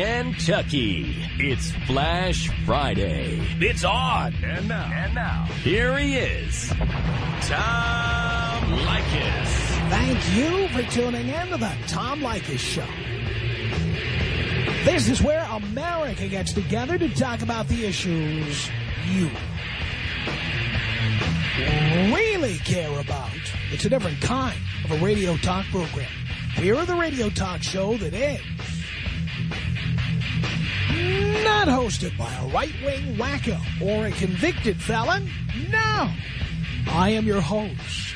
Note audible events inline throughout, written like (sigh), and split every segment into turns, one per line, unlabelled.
Kentucky. It's Flash Friday. It's on.
And now. And now.
Here he is, Tom Leykis.
Thank you for tuning in to the Tom Leykis Show. This is where America gets together to talk about the issues you really care about. It's a different kind of a radio talk program. We're the radio talk show that is not hosted by a right-wing wacko or a convicted felon. No. I am your host.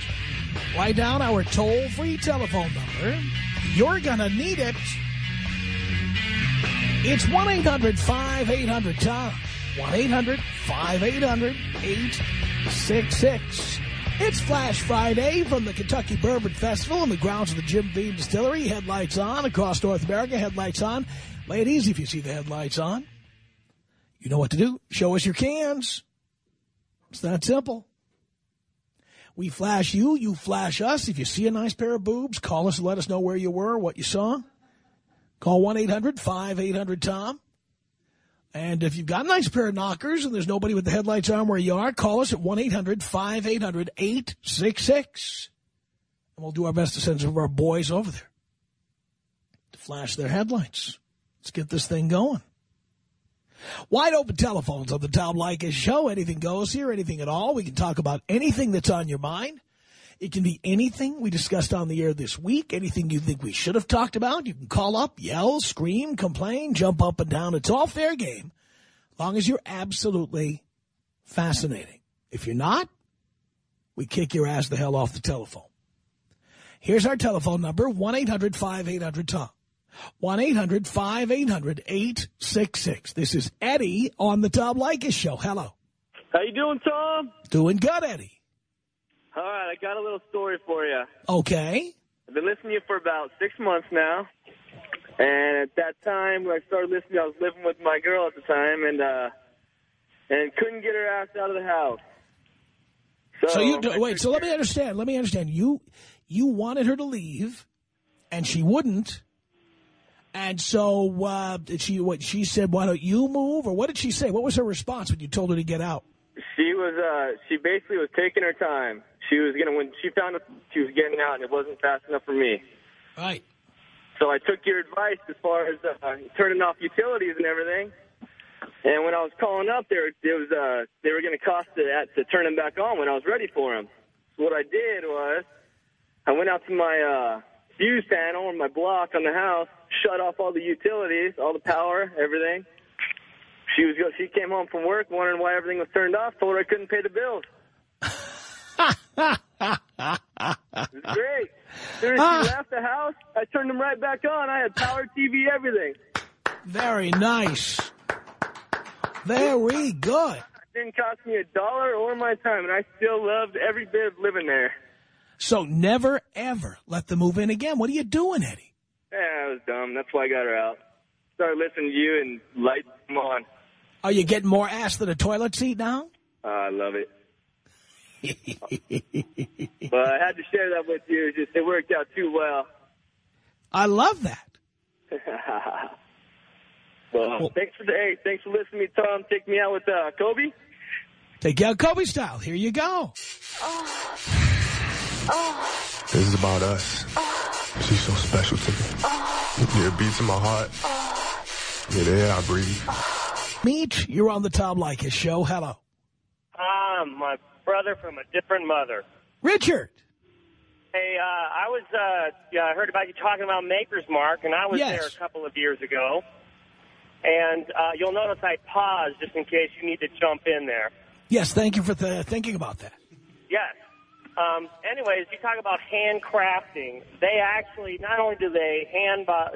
Write down our toll-free telephone number. You're to need it. It's 1-800-5800-TOM. 1-800-5800-866. It's Flash Friday from the Kentucky Bourbon Festival on the grounds of the Jim Beam Distillery. Headlights on across North America. Headlights on. Lay it easy if you see the headlights on. You know what to do. Show us your cans. It's that simple. We flash you, you flash us. If you see a nice pair of boobs, call us and let us know where you were, what you saw. Call 1-800-5800-TOM. And if you've got a nice pair of knockers and there's nobody with the headlights on where you are, call us at 1-800-5800-866. And we'll do our best to send some of our boys over there to flash their headlights. Let's get this thing going. Wide open telephones on the Tom Leykis show. Anything goes here, anything at all. We can talk about anything that's on your mind. It can be anything we discussed on the air this week, anything you think we should have talked about. You can call up, yell, scream, complain, jump up and down. It's all fair game, long as you're absolutely fascinating. If you're not, we kick your ass the hell off the telephone. Here's our telephone number, 1-800-5800-TOM. 1-800-5800-866. This is Eddie on the Tom Leykis Show. Hello.
How you doing, Tom?
Doing good, Eddie.
All right, I got a little story for you.
Okay.
I've been listening to you for about six months now. And at that time, when I started listening, I was living with my girl at the time, and uh, and couldn't get her ass out of the house. So,
So you do, wait. So let me understand. Let me understand. You you wanted her to leave, and she wouldn't. And so uh, did she? What she said? Why don't you move? Or what did she say? What was her response when you told her to get out?
She was uh, she basically was taking her time. She was gonna when she found out she was getting out, and it wasn't fast enough for me.
Right.
So I took your advice as far as uh, turning off utilities and everything. And when I was calling up, there it was uh, they were going to cost to, to turn them back on when I was ready for them. So what I did was I went out to my uh, fuse panel on my block on the house, shut off all the utilities, all the power, everything. She was go- she came home from work wondering why everything was turned off. Told her I couldn't pay the bills. It was great. As soon as she ah. left the house, I turned them right back on. I had power, TV, everything.
Very nice. Very good.
It didn't cost me a dollar or my time, and I still loved every bit of living there.
So never ever let them move in again. What are you doing, Eddie?
Yeah, I was dumb. That's why I got her out. Started listening to you and light them on.
Are you getting more ass than a toilet seat now?
Uh, I love it. (laughs) But I had to share that with you. It's just it worked out too well.
I love that. (laughs)
well, thanks for the hey, thanks for listening to me, Tom. Take me out with uh, Kobe.
Take you out Kobe style. Here you go.
This is about us. She's so special to me. Yeah, it beats in my heart. Yeah, the air I breathe.
Meet, you're on the Tom Leykis show. Hello.
Um, my brother from a different mother.
Richard.
Hey, uh, I was, uh, yeah, I heard about you talking about Maker's Mark, and I was
Yes.
there a couple of years ago. And uh, you'll notice I paused just in case you need to jump in there.
Yes, thank you for th thinking about that.
Yes. Um, anyways, you talk about handcrafting. They actually, not only do they hand, uh,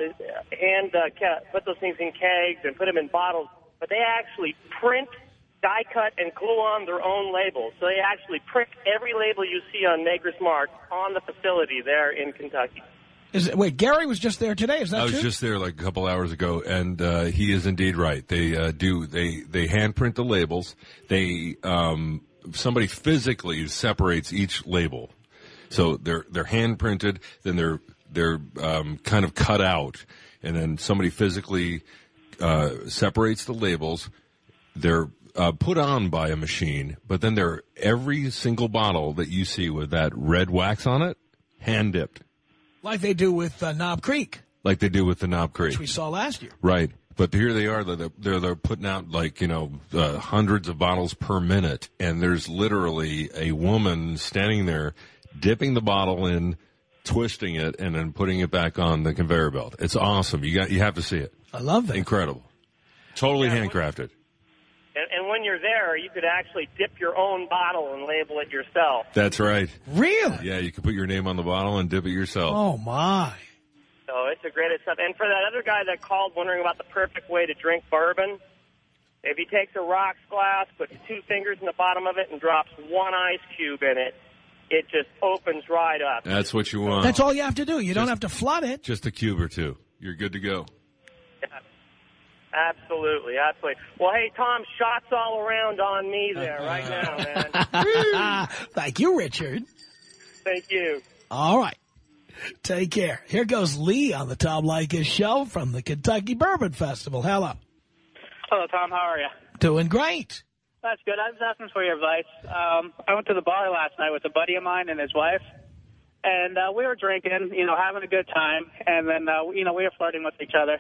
hand uh, put those things in kegs and put them in bottles, but they actually print, die cut, and glue on their own labels. So they actually print every label you see on Maker's Mark on the facility there in Kentucky.
Is it, wait, Gary was just there today. Is that
I was
true?
just there like a couple hours ago, and uh, he is indeed right. They uh, do they they handprint the labels. They um, somebody physically separates each label, so they're they're hand printed. Then they're they're um, kind of cut out, and then somebody physically uh, separates the labels. They're uh, put on by a machine, but then they're every single bottle that you see with that red wax on it, hand dipped,
Like they do with uh, Knob Creek,
like they do with the Knob Creek.
which we saw last year.
Right. But here they are. They're, they're, they're putting out like, you know, uh, hundreds of bottles per minute. And there's literally a woman standing there dipping the bottle in, twisting it, and then putting it back on the conveyor belt. It's awesome. You got, you have to see it.
I love that.
Incredible. Totally
Yeah,
handcrafted.
And, and when you're there, you could actually dip your own bottle and label it yourself.
That's right.
Really?
Yeah, you can put your name on the bottle and dip it yourself.
Oh, my.
So it's the greatest stuff. And for that other guy that called wondering about the perfect way to drink bourbon, if he takes a rocks glass, puts two fingers in the bottom of it, and drops one ice cube in it, it just opens right up.
That's what you want.
That's all you have to do. You don't have to flood it.
Just a cube or two. You're good to go.
Absolutely, absolutely. Well, hey, Tom, shots all around on me there right now, man. (laughs)
Thank you, Richard.
Thank you.
All right. Take care. Here goes Lee on the Tom Leykis show from the Kentucky Bourbon Festival. Hello.
Hello, Tom. How are you?
Doing great.
That's good. I was asking for your advice. Um, I went to the bar last night with a buddy of mine and his wife, and uh, we were drinking, you know, having a good time, and then, uh, you know, we were flirting with each other.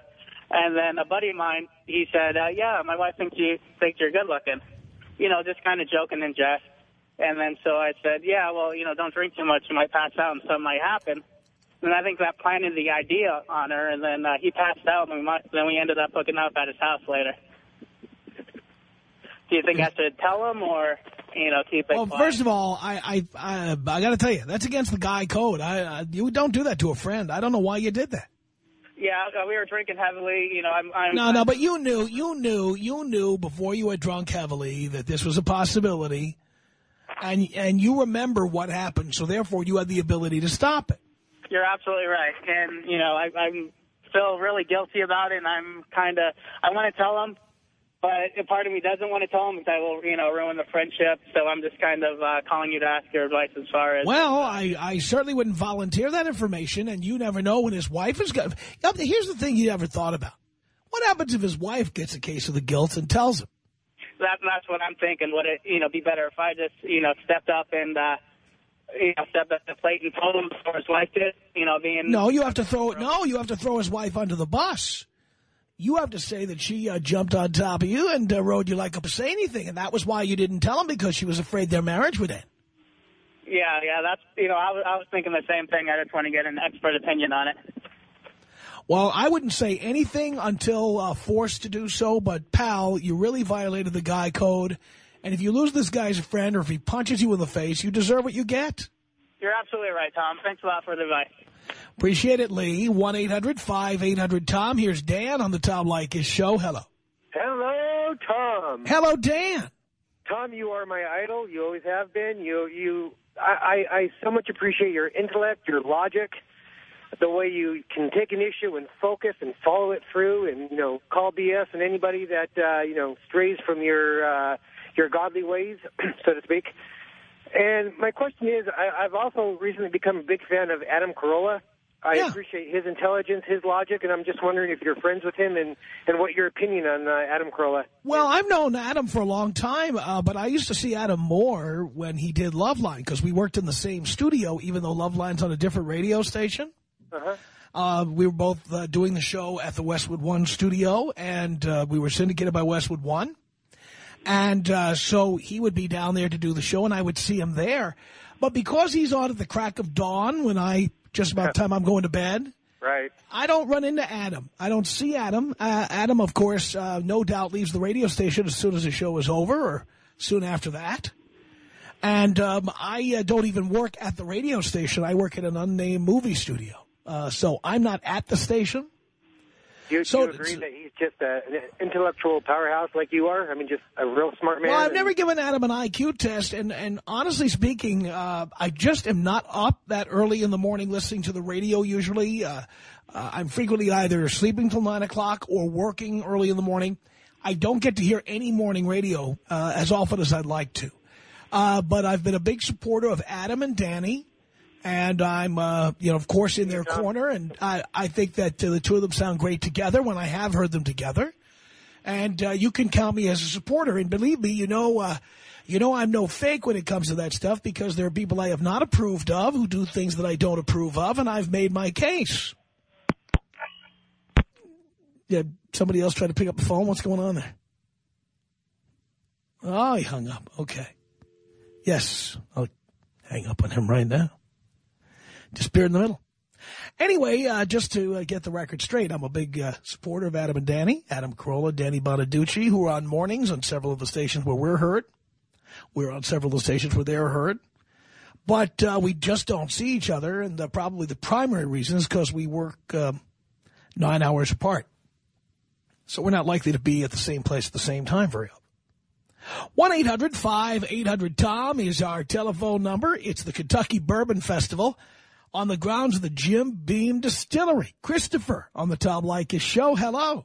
And then a buddy of mine, he said, uh, yeah, my wife thinks you thinks you're good looking. You know, just kind of joking and jest. And then so I said, yeah, well, you know, don't drink too much. You might pass out and something might happen. And I think that planted the idea on her, and then uh, he passed out, and we might, then we ended up hooking up at his house later. Do you think I should tell him or, you know, keep it
Well,
quiet?
first of all, I I I, I got to tell you, that's against the guy code. I, I you don't do that to a friend. I don't know why you did that.
Yeah, we were drinking heavily. You know, I'm. I'm
No, no, but you knew, you knew, you knew before you had drunk heavily that this was a possibility, and and you remember what happened. So therefore, you had the ability to stop it.
You're absolutely right, and you know, I, I'm feel really guilty about it, and I'm kind of. I want to tell him, but a part of me doesn't want to tell him because I will, you know, ruin the friendship. So I'm just kind of uh, calling you to ask your advice as far as.
Well, I, I certainly wouldn't volunteer that information, and you never know when his wife is going. to... Here's the thing you never thought about: what happens if his wife gets a case of the guilt and tells him?
that, that's what I'm thinking. Would it, you know, be better if I just, you know, stepped up and, uh, you know, stepped up the plate and told him before his wife did, you know, being.
No, you have to throw. No, you have to throw his wife under the bus. You have to say that she uh, jumped on top of you and uh, rode you like a say anything, and that was why you didn't tell him because she was afraid their marriage would end.
Yeah, yeah, that's, you know, I was, I was thinking the same thing. I just want to get an expert opinion on it.
Well, I wouldn't say anything until uh, forced to do so, but pal, you really violated the guy code. And if you lose this guy's friend or if he punches you in the face, you deserve what you get.
You're absolutely right, Tom. Thanks a lot for the advice.
Appreciate it, Lee. 1-800-5800-TOM. Here's Dan on the Tom Leykis show. Hello.
Hello, Tom.
Hello, Dan.
Tom, you are my idol. You always have been. You, you. I, I, I so much appreciate your intellect, your logic, the way you can take an issue and focus and follow it through, and you know, call BS on anybody that uh, you know strays from your uh, your godly ways, (clears throat) so to speak. And my question is, I, I've also recently become a big fan of Adam Carolla. I
Yeah.
appreciate his intelligence, his logic, and I'm just wondering if you're friends with him and, and what your opinion on uh, Adam Carolla.
Well, I've known Adam for a long time, uh, but I used to see Adam more when he did Loveline because we worked in the same studio, even though Loveline's on a different radio station.
Uh-huh.
Uh, we were both uh, doing the show at the Westwood One studio, and uh, we were syndicated by Westwood One. And uh, so he would be down there to do the show, and I would see him there. But because he's on at the crack of dawn when I, just about time I'm going to bed,
Right.
I don't run into Adam. I don't see Adam. Uh, Adam, of course, uh, no doubt leaves the radio station as soon as the show is over or soon after that. And um, I uh, don't even work at the radio station. I work at an unnamed movie studio. Uh, so I'm not at the station.
Do you,
So
do you agree that he's just a, an intellectual powerhouse like you are? I mean, just a real smart man.
Well, I've never given Adam an IQ test, and, and honestly speaking, uh, I just am not up that early in the morning listening to the radio usually. Uh, uh, I'm frequently either sleeping till 9 o'clock or working early in the morning. I don't get to hear any morning radio uh, as often as I'd like to. Uh, but I've been a big supporter of Adam and Danny. And I'm, uh, you know, of course, in their corner. And I, I think that uh, the two of them sound great together when I have heard them together. And uh, you can count me as a supporter. And believe me, you know, uh, you know I'm no fake when it comes to that stuff because there are people I have not approved of who do things that I don't approve of, and I've made my case. Yeah, somebody else tried to pick up the phone. What's going on there? Oh, he hung up. Okay. Yes, I'll hang up on him right now. Disappeared in the middle. Anyway, uh, just to uh, get the record straight, I'm a big uh, supporter of Adam and Danny, Adam Carolla, Danny Bonaduce, who are on mornings on several of the stations where we're heard. We're on several of the stations where they're heard. But uh, we just don't see each other, and uh, probably the primary reason is because we work um, nine hours apart. So we're not likely to be at the same place at the same time very often. 1-800-5800-TOM is our telephone number. It's the Kentucky Bourbon Festival on the grounds of the Jim Beam Distillery. Christopher on the Tom Leykis show. Hello.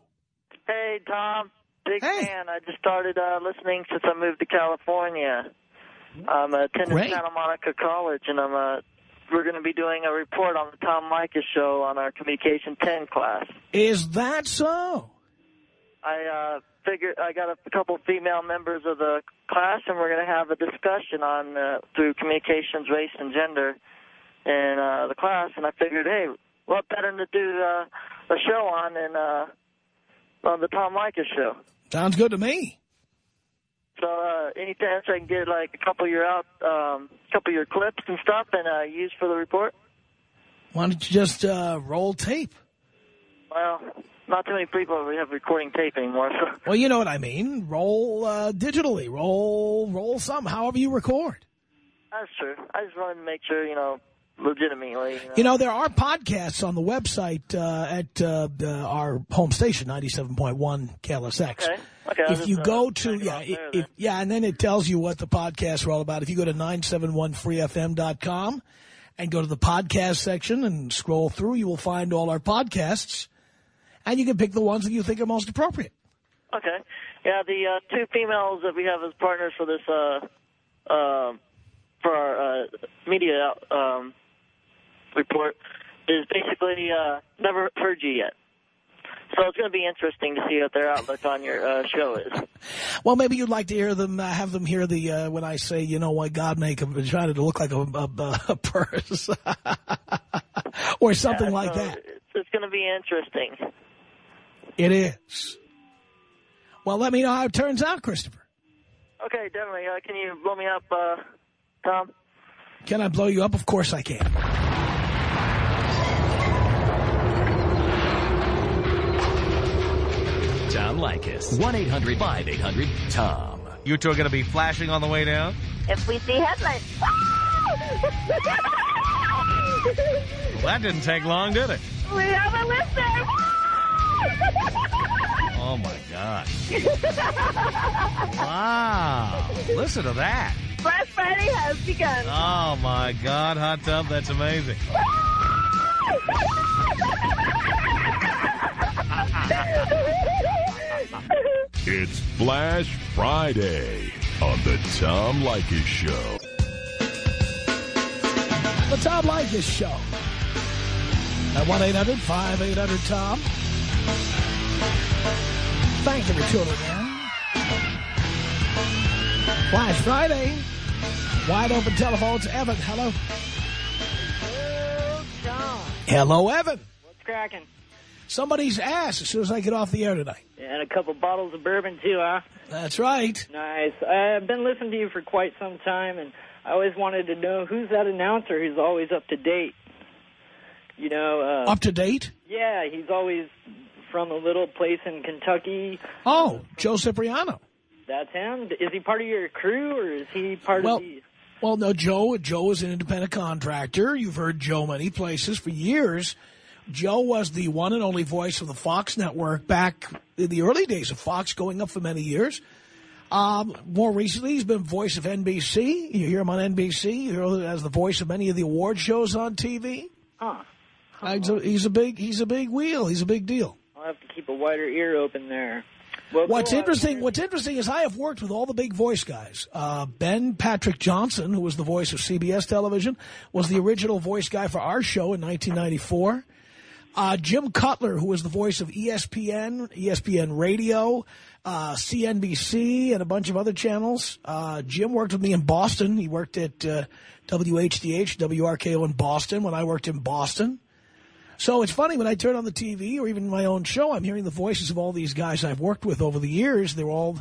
Hey, Tom. Big
Hey.
fan. I just started uh, listening since I moved to California. I'm attending
Great.
Santa Monica College, and I'm uh, we're going to be doing a report on the Tom Leykis show on our Communication 10 class.
Is that so?
I uh, figured I got a couple female members of the class, and we're going to have a discussion on uh, through communications, race, and gender in uh, the class. And I figured, hey, what better to do uh, a show on than uh, on the Tom Leykis show?
Sounds good to me.
So, uh, any chance I can get like a couple of your out, um, couple of your clips and stuff, and uh, use for the report?
Why don't you just uh, roll tape?
Well, not too many people have recording tape anymore. So, (laughs)
Well, you know what I mean. Roll uh, digitally. Roll, roll some, however you record.
that's true. I just wanted to make sure, you know, legitimately. You know,
You know, there are podcasts on the website uh, at uh, the, our home station, 97.1 KLSX.
Okay. Okay,
If you
uh,
go to, yeah,
there,
if, yeah, and then it tells you what the podcasts are all about. If you go to 971freefm.com and go to the podcast section and scroll through, you will find all our podcasts, and you can pick the ones that you think are most appropriate.
Okay. Yeah, the uh, two females that we have as partners for this, uh, um for our uh, media um, report, is basically uh, never heard you yet. So it's going to be interesting to see what their outlook on your uh, show is. (laughs)
Well, maybe you'd like to hear them, uh, have them hear the, uh, when I say, you know, why God make a vagina to look like a, a, a purse. (laughs) or something
Yeah,
like
so
that.
It's, it's going to be interesting.
It is. Well, let me know how it turns out, Christopher.
Okay, definitely. Uh, can you blow me up, uh, Tom?
Can I blow you up? Of course I can.
Tom Leykis. 1-800-5800-TOM.
You two are going to be flashing on the way down?
If we see headlights. (laughs)
Well, that didn't take long, did it?
we have a listener. (laughs)
Oh, my God. Wow. Listen to that.
Black Friday has begun.
Oh, my God, hot tub, that's amazing. (laughs) (laughs)
It's Flash Friday on the Tom Leykis Show.
The Tom Leykis Show. At 1-800-5800-TOM. Thank you for tuning in. Flash Friday. Wide open telephones. Evan, hello. Hello, Evan.
What's cracking?
Somebody's ass as soon as I get off the air tonight.
And a couple bottles of bourbon, too, huh?
That's right.
Nice. I've been listening to you for quite some time, and I always wanted to know who's that announcer who's always up to date. You know, uh,
Up to date?
yeah, he's always from a little place in Kentucky.
Oh, Joe Cipriano.
That's him. Is he part of your crew, or is he part
Well,
of the...
Well, no, Joe. Joe is an independent contractor. You've heard Joe many places for years. Joe was the one and only voice of the Fox network back in the early days of Fox, going up for many years. Um, more recently, he's been voice of NBC. You hear him on NBC. You hear him as the voice of many of the award shows on TV.
Huh.
He's a, he's a big he's a big wheel. He's a big deal.
I'll have to keep a wider ear open there. Well,
What's interesting? What's interesting is I have worked with all the big voice guys. Uh, ben Patrick Johnson, who was the voice of CBS television, was the original voice guy for our show in 1994. Uh, Jim Cutler, who was the voice of ESPN, ESPN Radio, uh, CNBC, and a bunch of other channels. Uh, Jim worked with me in Boston. He worked at uh, WHDH, WRKO in Boston when I worked in Boston. So it's funny when I turn on the TV or even my own show, I'm hearing the voices of all these guys I've worked with over the years. They're all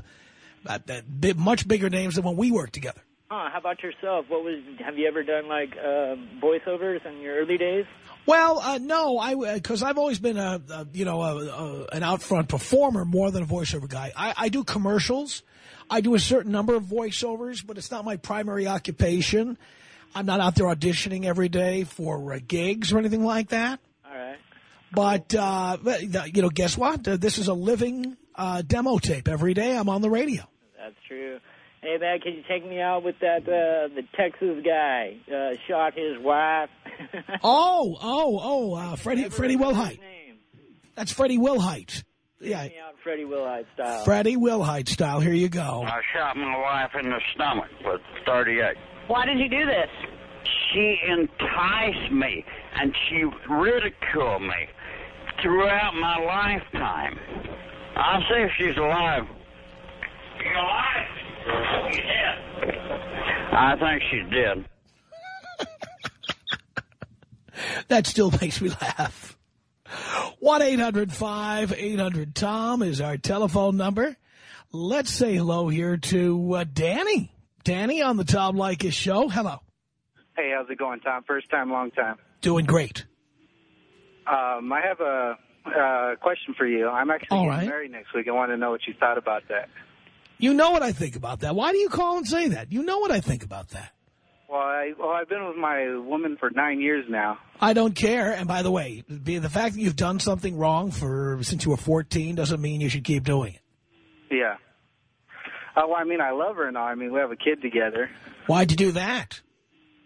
uh, uh, much bigger names than when we worked together.
Huh, how about yourself? What was? Have you ever done like uh, voiceovers in your early days?
Well, uh, no, I because I've always been a, a you know a, a, an out front performer more than a voiceover guy. I, I do commercials. I do a certain number of voiceovers, but it's not my primary occupation. I'm not out there auditioning every day for uh, gigs or anything like that.
All right.
But, uh, you know, guess what? Uh, this is a living uh, demo tape. Every day I'm on the radio.
That's true. Hey man, can you take me out with that uh, the Texas guy uh, shot his wife? (laughs)
Oh, oh, oh, uh, Freddie, Freddie Wilhite. That's Freddie Wilhite. Yeah,
Take me Freddie Wilhite style.
Freddie Wilhite style. Here you go.
I shot my wife in the stomach with 38.
Why did you do this?
She enticed me and she ridiculed me throughout my lifetime. I'll see if she's alive. You alive? Yeah. I think she's dead. (laughs)
That still makes me laugh. 1-800-5800-TOM is our telephone number. Let's say hello here to uh, Danny. Danny on the Tom Leykis show. Hello.
Hey, how's it going, Tom? First time, long time.
Doing great.
Um, I have a uh, question for you. I'm actually
All
getting
right.
married next week. I want to know what you thought about that.
You know what I think about that. Why do you call and say that? You know what I think about that.
Well, I well, I've been with my woman for nine years now.
I don't care. And by the way, the fact that you've done something wrong for since you were 14 doesn't mean you should keep doing it.
Yeah. Uh, well, I mean, I love her and all. I mean, we have a kid together.
Why'd you do that?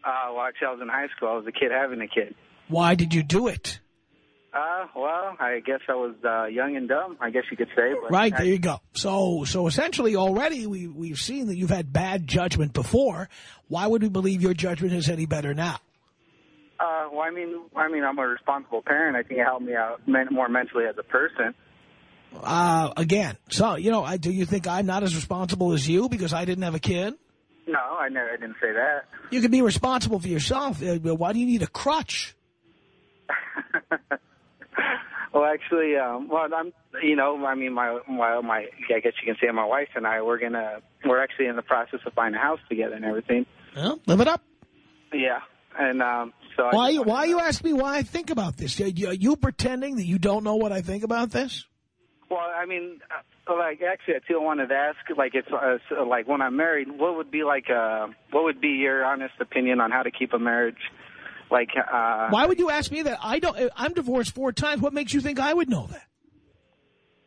Uh, well, actually, I was in high school. I was a kid having a kid.
Why did you do it?
Uh, well, I guess I was uh, young and dumb. I guess you could say.
Right,
I-
there you go. So so essentially already we, we've seen that you've had bad judgment before. Why would we believe your judgment is any better now?
Uh, well, I mean, I mean, I'm a responsible parent. I think it helped me out men- more mentally as a person.
Uh, again, so, you know, I, do you think I'm not as responsible as you because I didn't have a kid?
No, I never, I didn't say that.
You can be responsible for yourself. Uh, Why do you need a crutch? (laughs) (laughs)
Well, actually, um, well, I'm, you know, I mean, my, my, my, I guess you can say my wife and I, we're gonna, we're actually in the process of buying a house together and everything.
Well, live it up.
Yeah, and um, so
Why you, why you ask me why I think about this? Are you, are you pretending that you don't know what I think about this?
Well, I mean, uh, like actually, I still wanted to ask, like, it's uh, like when I'm married, what would be like, uh, what would be your honest opinion on how to keep a marriage? Like, uh,
Why would you ask me that? I don't. I'm divorced four times. What makes you think I would know that?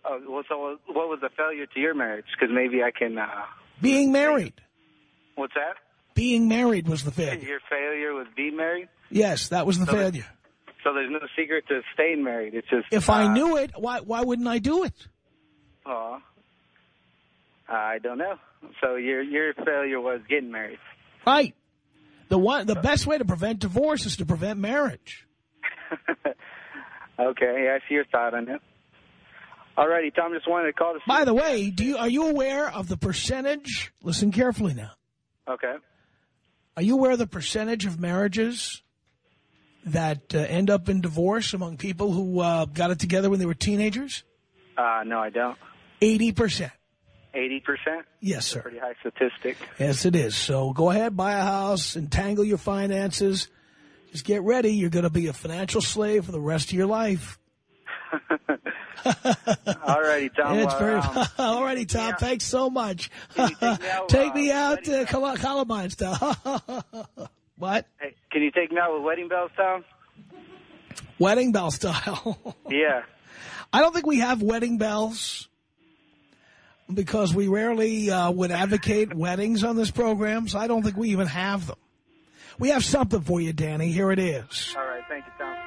oh, well, so what was the failure to your marriage? Because maybe I can. Uh,
Being married.
what's that?
Being married was the failure.
Your failure was being married.
Yes, that was the
So-
failure.
So there's no secret to staying married. It's just
If I
uh,
knew it, why why wouldn't I do it?
Oh, I don't know. So your your failure was getting married.
Right. The one, the best way to prevent divorce is to prevent marriage. (laughs)
Okay, I see your thought on it. Alrighty, Tom, just wanted to call to.
By the way, do you are you aware of the percentage? Listen carefully now.
Okay.
Are you aware of the percentage of marriages that uh, end up in divorce among people who uh, got it together when they were teenagers?
Uh, no, I don't.
Eighty percent.
Eighty percent.
Yes, sir.
Pretty high statistic.
Yes, it is. So go ahead, buy a house, entangle your finances. Just get ready. You're going to be a financial slave for the rest of your life. (laughs)
Alrighty, Tom.
it's very
um, (laughs)
alrighty, Tom. Thanks so much.
take me (laughs) out,
Take
uh,
me out to Col- Columbine style. what?
hey, can you take me out with wedding bells, Tom?
Wedding bell style.
Yeah.
I don't think we have wedding bells because we rarely uh, would advocate weddings on this program, so I don't think we even have them. We have something for you, Danny. Here it is.
All right. Thank you, Tom. (laughs)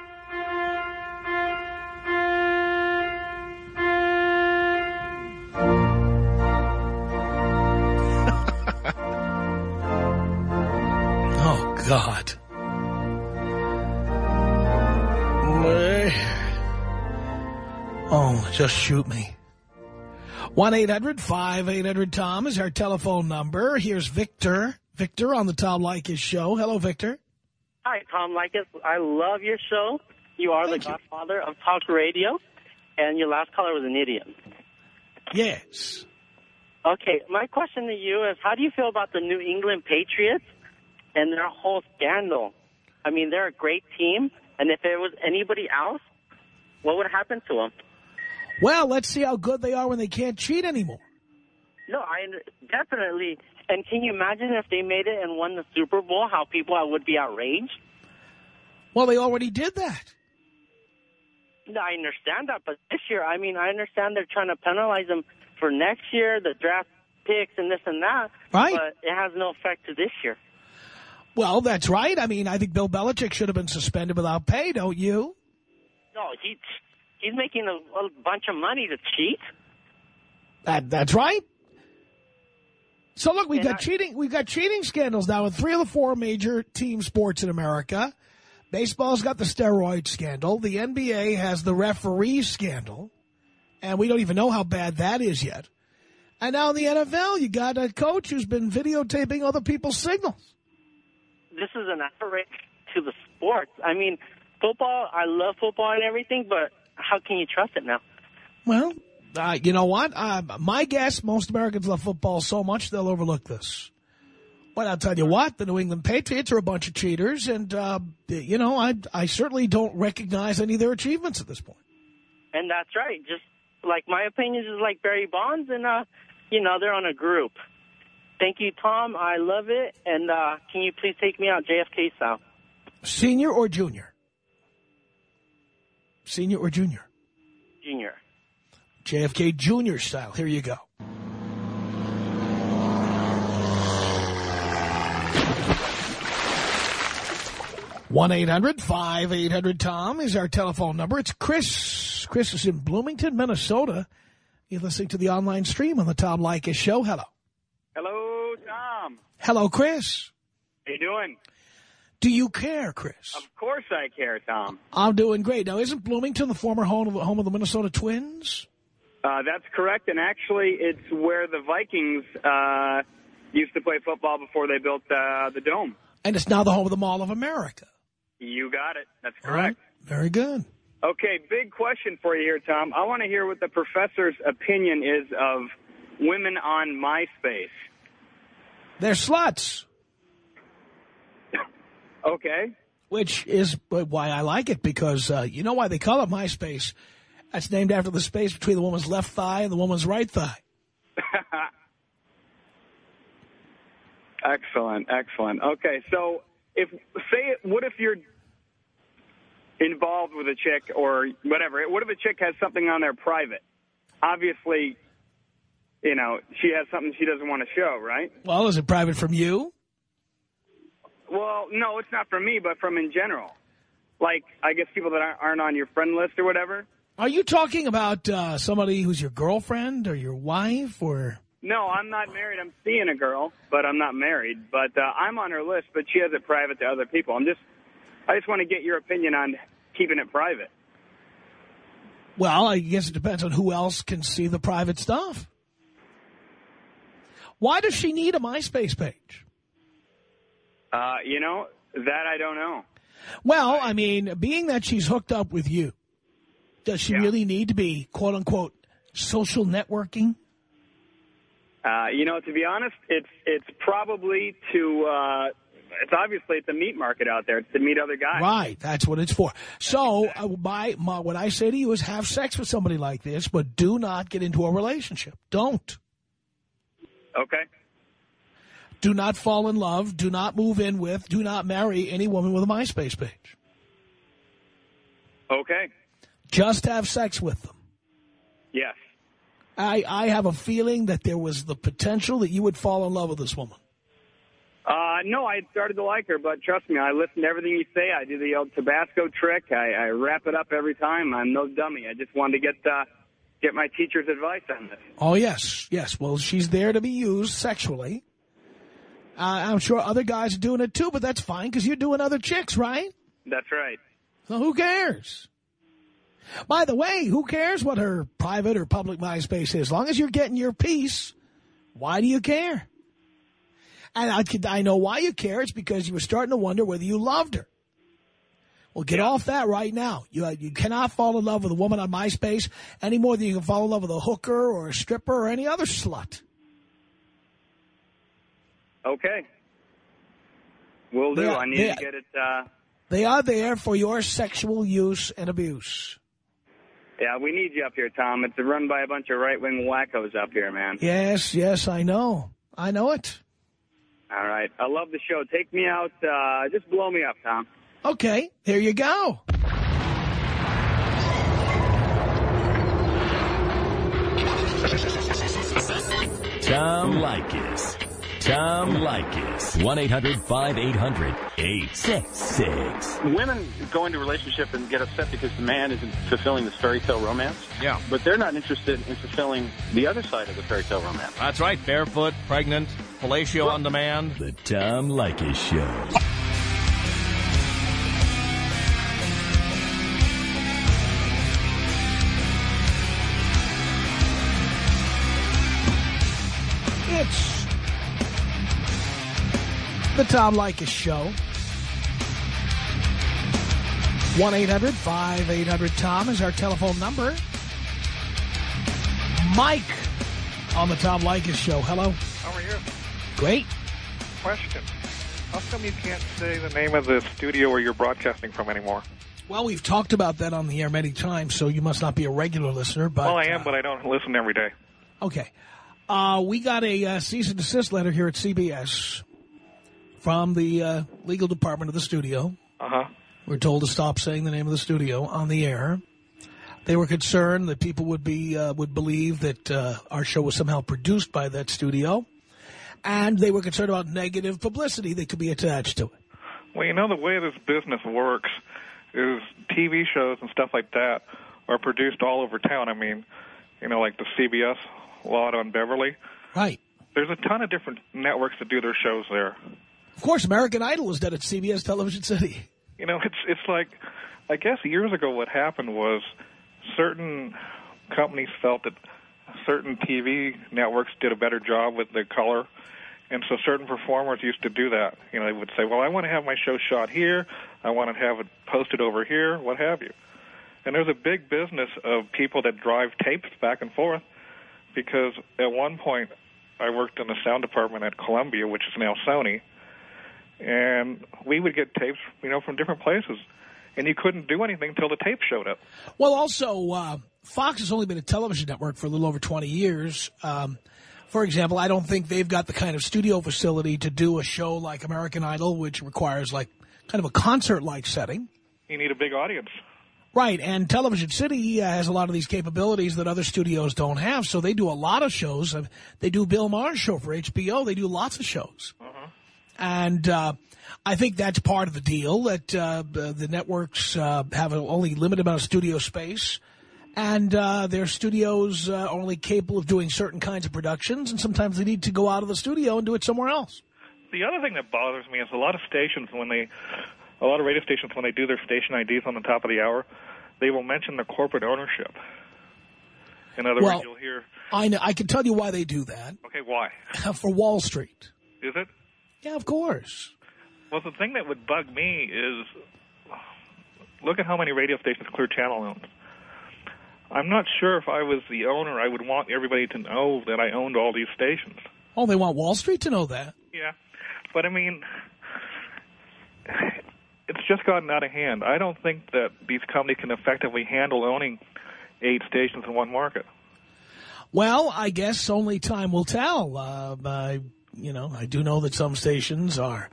Oh, God. Oh, just shoot me. 1-800-5800-TOM is our telephone number. Here's Victor. Victor on the Tom Leykis show. Hello, Victor.
Hi, Tom Leykis. I love your show. You are the godfather of talk radio, and your last caller was an idiot.
Yes.
Okay, my question to you is, how do you feel about the New England Patriots and their whole scandal? I mean, they're a great team, and if it was anybody else, what would happen to them?
Well, let's see how good they are when they can't cheat anymore.
No, I definitely. And can you imagine if they made it and won the Super Bowl, how people would be outraged?
Well, they already did that.
No, I understand that, but this year, I mean, I understand they're trying to penalize them for next year, the draft picks and this and that.
Right.
But it has no effect to this year.
Well, that's right. I mean, I think Bill Belichick should have been suspended without pay, don't you?
No, he he's making a, a bunch of money to cheat.
That that's right. So look, we've
And
got
I-
cheating. We've got cheating scandals now in three of the four major team sports in America. Baseball's got the steroid scandal. The NBA has the referee scandal, and we don't even know how bad that is yet. And now in the NFL, you got a coach who's been videotaping other people's signals.
This is an outrage to the sports. I mean, football. I love football and everything, but how can you trust it now?
Well, uh, you know what? Uh, my guess, most Americans love football so much they'll overlook this. But I'll tell you what, the New England Patriots are a bunch of cheaters, and, uh, you know, I, I certainly don't recognize any of their achievements at this point.
And that's right. Just like my opinion is like Barry Bonds, and uh, you know they're on a group. Thank you, Tom. I love it. And uh, can you please take me out JFK style?
Senior or junior? Senior or junior?
Junior.
JFK Junior style. Here you go. one eight hundred five eight hundred tom is our telephone number. It's Chris. Chris is in Bloomington, Minnesota. You're listening to the online stream on the Tom Leykis show. Hello.
Hello, Tom.
Hello, Chris.
How you doing?
Do you care, Chris?
Of course I care, Tom.
I'm doing great. Now, isn't Bloomington the former home of, the, home of the Minnesota Twins?
Uh, that's correct, and actually, it's where the Vikings uh, used to play football before they built uh, the dome.
And it's now the home of the Mall of America.
You got it. That's
All right.
correct.
Very good.
Okay, big question for you here, Tom. I want to hear what the professor's opinion is of women on MySpace.
They're sluts.
Okay.
Which is why I like it, because uh, you know why they call it MySpace? That's named after the space between the woman's left thigh and the woman's right thigh. (laughs)
Excellent, excellent. Okay, so if say, what if you're involved with a chick or whatever? What if a chick has something on there private? Obviously, you know she has something she doesn't want to show, right?
Well, is it private from you?
Well, no, it's not from me, but from in general. Like, I guess people that aren't- on your friend list or whatever.
Are you talking about uh, somebody who's your girlfriend or your wife or...
No, I'm not married. I'm seeing a girl, but I'm not married. But uh, I'm on her list, but she has it private to other people. I'm just, I just want to get your opinion on keeping it private.
Well, I guess it depends on who else can see the private stuff. Why does she need a MySpace page?
Uh, you know, that I don't know.
Well, I mean, being that she's hooked up with you, does she really need to be, quote-unquote, social networking?
Uh, you know, to be honest, it's it's probably to. Uh, it's obviously it's a meat market out there. It's to meet other guys.
Right, that's what it's for. So, uh, my, my, what I say to you is have sex with somebody like this, but do not get into a relationship. Don't.
Okay.
Do not fall in love. Do not move in with. Do not marry any woman with a MySpace page.
Okay.
Just have sex with them.
Yes.
I, I have a feeling that there was the potential that you would fall in love with this woman.
Uh, no, I started to like her, but trust me, I listen to everything you say. I do the old Tabasco trick. I, I wrap it up every time. I'm no dummy. I just wanted to get uh, get my teacher's advice on this.
Oh, yes. Yes. Well, she's there to be used sexually. Uh, I'm sure other guys are doing it too, but that's fine because you're doing other chicks, right?
That's right.
So who cares? By the way, who cares what her private or public MySpace is? As long as you're getting your piece, why do you care? And I, I know why you care. It's because you were starting to wonder whether you loved her. Well, get off that right now. You, you cannot fall in love with a woman on MySpace any more than you can fall in love with a hooker or a stripper or any other slut.
Okay. Will do.
Yeah,
I need
yeah.
to get it. Uh,
They are there for your sexual use and abuse.
yeah, we need you up here, Tom. It's run by a bunch of right-wing wackos up here, man.
Yes, yes, I know. I know it.
All right. I love the show. Take me out. Uh, just blow me up, Tom.
Okay, here you go.
Tom Leykis. Tom Leykis. 1-800-5800-866.
Women go into a relationship and get upset because the man isn't fulfilling this fairy tale romance.
Yeah.
But they're not interested in fulfilling the other side of the fairy tale romance.
That's right. Barefoot, pregnant, fellatio on demand.
The Tom Leykis Show.
The Tom Leykis Show. 1-800-5800-TOM is our telephone number. Mike on the Tom Leykis Show. Hello.
How are you?
Great.
Question. How come you can't say the name of the studio where you're broadcasting from anymore?
Well, we've talked about that on the air many times, so you must not be a regular listener. But
well, I am, but I don't listen every day.
Okay. Uh, we got a uh, cease and desist letter here at CBS from the uh, legal department of the studio.
Uh-huh.
We're told to stop saying the name of the studio on the air. They were concerned that people would be uh, would believe that uh, our show was somehow produced by that studio, and they were concerned about negative publicity that could be attached to it.
Well, you know, the way this business works is TV shows and stuff like that are produced all over town. I mean, you know, like the CBS lot on Beverly.
Right.
There's a ton of different networks that do their shows there.
Of course, American Idol was done at CBS Television City.
You know, it's it's like, I guess years ago what happened was certain companies felt that certain TV networks did a better job with the color, and so certain performers used to do that. You know, they would say, "Well, I want to have my show shot here. I want to have it posted over here. What have you?" And there's a big business of people that drive tapes back and forth because at one point I worked in the sound department at Columbia, which is now Sony, and we would get tapes, you know, from different places, and you couldn't do anything until the tape showed up.
Well, also, uh, Fox has only been a television network for a little over 20 years. Um, for example, I don't think they've got the kind of studio facility to do a show like American Idol, which requires like kind of a concert-like setting.
You need a big audience.
Right, and Television City uh, has a lot of these capabilities that other studios don't have, so they do a lot of shows. Uh, They do Bill Maher's show for HBO. They do lots of shows. And uh, I think that's part of the deal, that uh, the networks uh, have a only limited amount of studio space, and uh, their studios uh, are only capable of doing certain kinds of productions, and sometimes they need to go out of the studio and do it somewhere else.
The other thing that bothers me is a lot of stations when they, a lot of radio stations when they do their station IDs on the top of the hour, they will mention the corporate ownership. In other
Well-
words, you'll hear,
I, know, I can tell you why they do that.
okay, why? (laughs)
For Wall Street.
Is it?
Yeah, of course.
Well, the thing that would bug me is look at how many radio stations Clear Channel owns. I'm not sure if I was the owner, I would want everybody to know that I owned all these stations.
Oh, they want Wall Street to know that.
Yeah. But I mean, it's just gotten out of hand. I don't think that these companies can effectively handle owning eight stations in one market.
Well, I guess only time will tell. Uh, I, you know, I do know that some stations are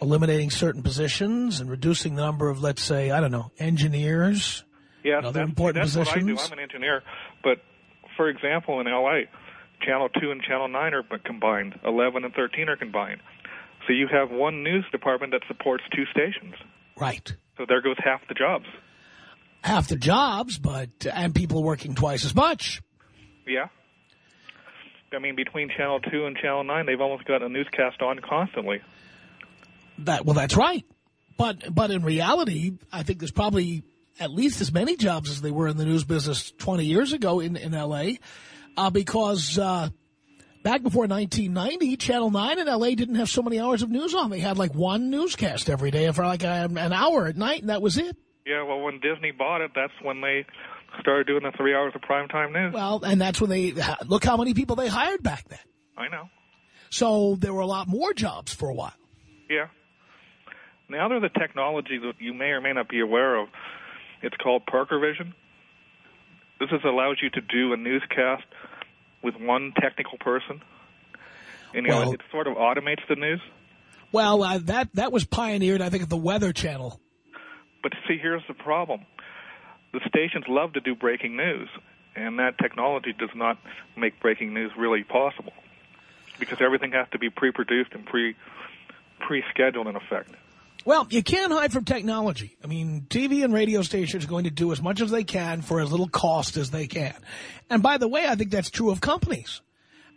eliminating certain positions and reducing the number of, let's say, I don't know, engineers. Yeah, other
that's,
important
that's what I do.
positions.
I'm an engineer. But, for example, in L.A., Channel 2 and Channel 9 are combined. 11 and 13 are combined. So you have one news department that supports two stations.
Right.
So there goes half the jobs.
Half the jobs, but and people working twice as much.
Yeah. I mean, between Channel 2 and Channel 9, they've almost got a newscast on constantly.
That well, that's right. But but in reality, I think there's probably at least as many jobs as they were in the news business 20 years ago in, in L.A. Uh, because uh, back before 1990, Channel 9 in L.A. didn't have so many hours of news on. They had like one newscast every day for like an hour at night, and that was it.
Yeah, well, when Disney bought it, that's when they started doing the three hours of primetime news.
Well, and that's when they, look how many people they hired back then.
I know.
So there were a lot more jobs for a while.
Yeah. Now there's a technology that you may or may not be aware of. It's called ParkerVision. This is, allows you to do a newscast with one technical person. And you know, it sort of automates the news.
Well, uh, that that was pioneered, I think, at the Weather Channel.
But see, here's the problem. The stations love to do breaking news, and that technology does not make breaking news really possible because everything has to be pre-produced and pre pre-scheduled in effect.
Well, you can't hide from technology. I mean, TV and radio stations are going to do as much as they can for as little cost as they can. And by the way, I think that's true of companies.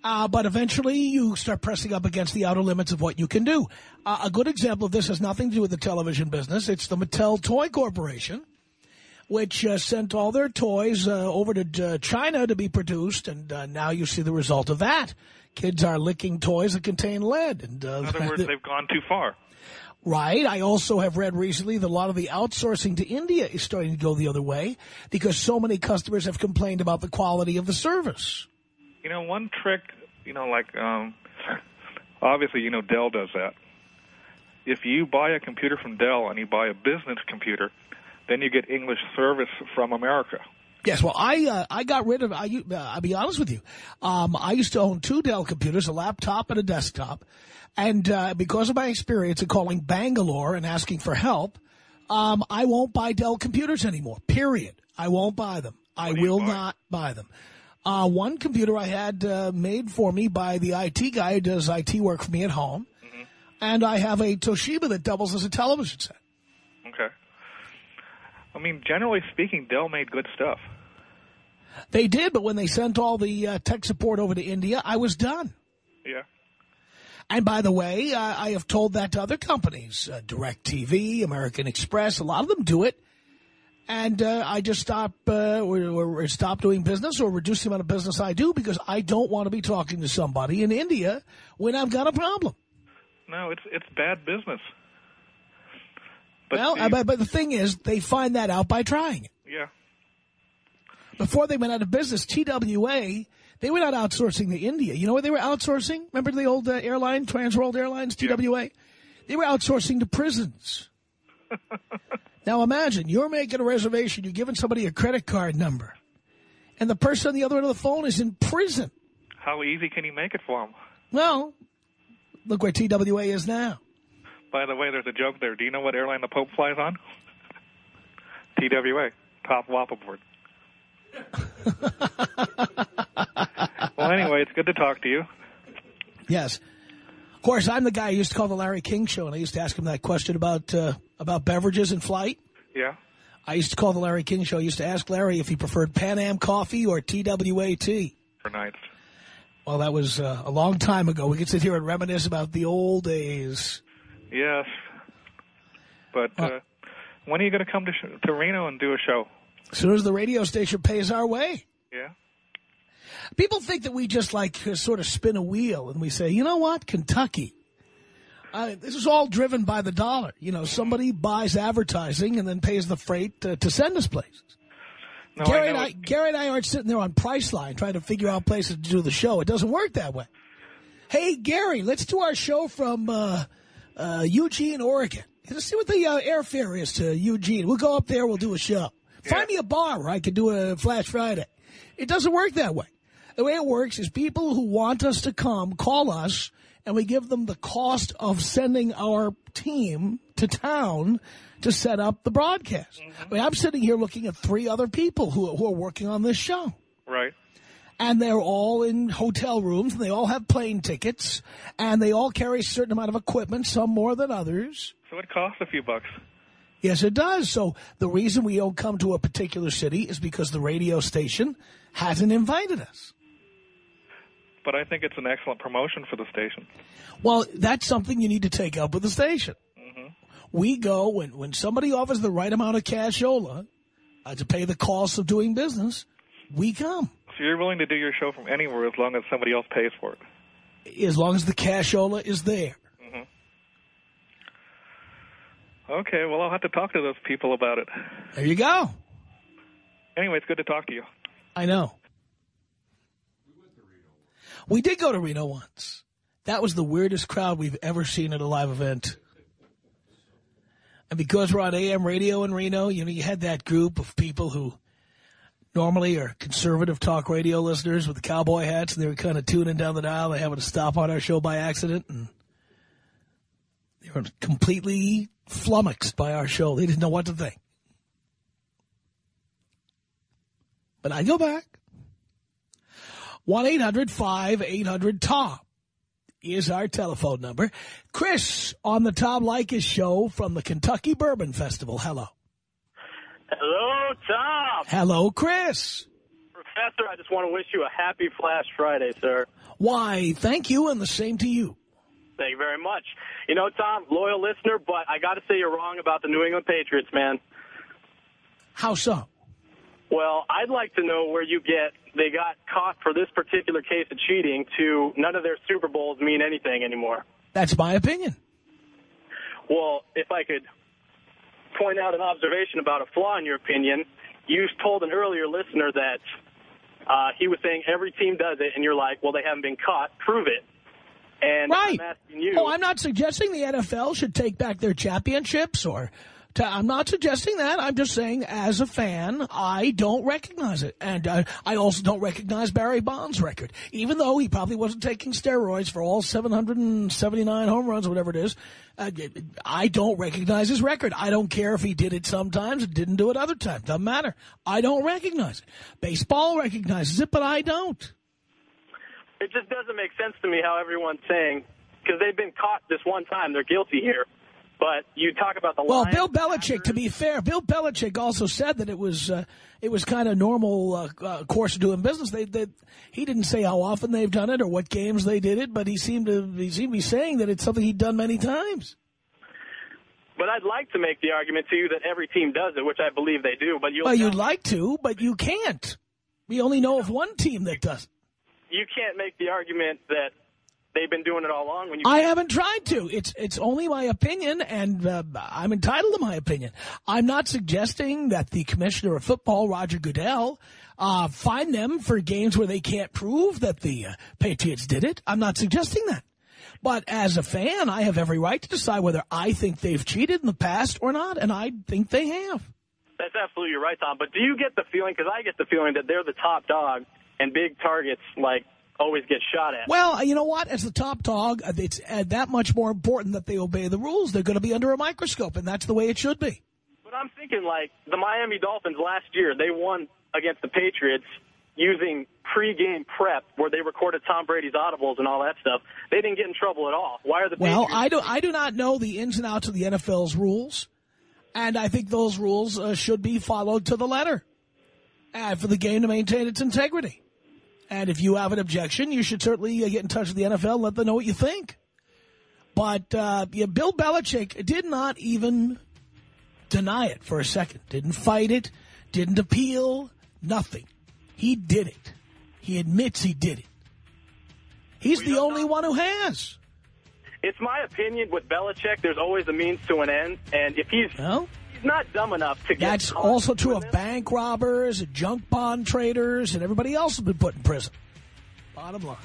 Uh, but eventually you start pressing up against the outer limits of what you can do. Uh, a good example of this has nothing to do with the television business. It's the Mattel Toy Corporation, which uh, sent all their toys uh, over to uh, China to be produced. And uh, now you see the result of that. Kids are licking toys that contain lead. And, uh,
In other words, they've gone too far.
Right. I also have read recently that a lot of the outsourcing to India is starting to go the other way because so many customers have complained about the quality of the service.
You know, one trick, you know, like um, obviously, you know, Dell does that. If you buy a computer from Dell and you buy a business computer, then you get English service from America.
Yes, well, I uh, I got rid of. I uh, I'll be honest with you. Um, I used to own two Dell computers, a laptop and a desktop, and uh, because of my experience in calling Bangalore and asking for help, um, I won't buy Dell computers anymore. Period. I won't buy them. I will not buy them. Uh, one computer I had uh, made for me by the IT guy who does IT work for me at home, and I have a Toshiba that doubles as a television set.
Okay. I mean, generally speaking, Dell made good stuff.
They did, but when they sent all the uh, tech support over to India, I was done.
Yeah.
And by the way, uh, I have told that to other companies, uh, DirecTV, American Express, a lot of them do it. And uh, I just stop uh, or, or stop doing business or reduce the amount of business I do because I don't want to be talking to somebody in India when I've got a problem.
No, it's it's bad business.
Well, uh, but, but the thing is, they find that out by trying it.
Yeah.
Before they went out of business, TWA, they were not outsourcing to India. You know what they were outsourcing? Remember the old uh, airline, Trans World Airlines, TWA? They were outsourcing to prisons. (laughs) now imagine, you're making a reservation, you're giving somebody a credit card number, and the person on the other end of the phone is in prison.
How easy can you make it for them?
Well, look where TWA is now.
By the way, there's a joke there. Do you know what airline the Pope flies on? TWA, top WAPA board. well, anyway, it's good to talk to you.
Yes. Of course, I'm the guy who used to call the Larry King show, and I used to ask him that question about uh, about beverages in flight.
Yeah.
I used to call the Larry King show. I used to ask Larry if he preferred Pan Am coffee or TWA tea.
For nights.
Well, that was uh, a long time ago. We could sit here and reminisce about the old days.
Yes. But uh, when are you going to come to, sh- to Reno and do a show?
As soon as the radio station pays our way.
Yeah.
People think that we just like uh, sort of spin a wheel and we say, you know what, Kentucky. Uh, this is all driven by the dollar. You know, somebody buys advertising and then pays the freight to, to send us places.
No,
Gary,
I
and I, Gary and I aren't sitting there on Priceline trying to figure out places to do the show. It doesn't work that way. Hey, Gary, let's do our show from uh, uh, Eugene, Oregon. Let's see what the uh, airfare is to Eugene. We'll go up there. We'll do a show. Find me a bar where I can do a Flash Friday. It doesn't work that way. The way it works is people who want us to come call us, and we give them the cost of sending our team to town to set up the broadcast. I mean, I'm sitting here looking at three other people who, who are working on this show.
Right.
And they're all in hotel rooms, and they all have plane tickets, and they all carry a certain amount of equipment, some more than others.
So it costs a few bucks.
Yes, it does. So the reason we don't come to a particular city is because the radio station hasn't invited us.
But I think it's an excellent promotion for the station.
Well, that's something you need to take up with the station. We go when when somebody offers the right amount of cashola, uh, to pay the cost of doing business, we come.
So you're willing to do your show from anywhere as long as somebody else pays for it?
As long as the cashola is there.
hmm Okay, well, I'll have to talk to those people about it.
There you go.
Anyway, it's good to talk to you.
I know. We did go to Reno once. That was the weirdest crowd we've ever seen at a live event. And because we're on AM radio in Reno, you know, you had that group of people who normally are conservative talk radio listeners with the cowboy hats, and they were kind of tuning down the dial. They happened to stop on our show by accident, and they were completely flummoxed by our show. They didn't know what to think. But I go back. 1-800-5800-TOM is our telephone number. Chris on the Tom Leykis show from the Kentucky Bourbon Festival. Hello.
Hello, Tom.
Hello, Chris.
Professor, I just want to wish you a happy Flash Friday, sir.
Why, thank you, and the same to you.
Thank you very much. You know, Tom, loyal listener, but I got to say you're wrong about the New England Patriots, man.
How so?
Well, I'd like to know where you get they got caught for this particular case of cheating to none of their Super Bowls mean anything anymore.
That's my opinion.
Well, if I could point out an observation about a flaw in your opinion, you told an earlier listener that uh, he was saying every team does it, and you're like, well, they haven't been caught. Prove it. And
right.
I'm asking you.
Oh, I'm not suggesting the NFL should take back their championships or... To, I'm not suggesting that. I'm just saying, as a fan, I don't recognize it. And uh, I also don't recognize Barry Bonds' record. Even though he probably wasn't taking steroids for all 779 home runs whatever it is, uh, I don't recognize his record. I don't care if he did it sometimes and didn't do it other times. Doesn't matter. I don't recognize it. Baseball recognizes it, but I don't.
It just doesn't make sense to me how everyone's saying, because they've been caught this one time, they're guilty here. But you talk about the
well, Bill Belichick. To be fair, Bill Belichick also said that it was uh, it was kind of normal uh, uh, course of doing business. They, they he didn't say how often they've done it or what games they did it, but he seemed to he seemed to be saying that it's something he'd done many times.
But I'd like to make the argument to you that every team does it, which I believe they do. But you'll
well, you'd like to, but you can't. We only know of one team that does.
You can't make the argument that they've been doing it all along. When you
I haven't tried to. It's it's only my opinion, and uh, I'm entitled to my opinion. I'm not suggesting that the commissioner of football, Roger Goodell, uh, fine them for games where they can't prove that the uh, Patriots did it. I'm not suggesting that. But as a fan, I have every right to decide whether I think they've cheated in the past or not, and I think they have.
That's absolutely right, Tom. But do you get the feeling, because I get the feeling that they're the top dog and big targets, like, always get shot at.
Well, you know what? As the top dog, it's uh, that much more important that they obey the rules. They're going to be under a microscope, and that's the way it should be.
But I'm thinking, like, the Miami Dolphins last year, they won against the Patriots using pregame prep where they recorded Tom Brady's audibles and all that stuff. They didn't get in trouble at all. Why are the
Well,
Patriots...
I do, I do not know the ins and outs of the NFL's rules, and I think those rules uh, should be followed to the letter and for the game to maintain its integrity. And if you have an objection, you should certainly uh, get in touch with the NFL and let them know what you think. But uh, yeah, Bill Belichick did not even deny it for a second. Didn't fight it. Didn't appeal. Nothing. He did it. He admits he did it. He's the only one who has.
It's my opinion with Belichick, there's always a means to an end. And if he's, he's not dumb enough to get
That's also true
doing
of bank robbers and junk bond traders and everybody else has been put in prison. Bottom line.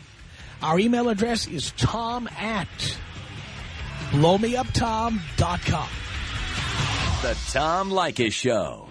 Our email address is tom at blowmeuptom.com.
The Tom Leykis Show.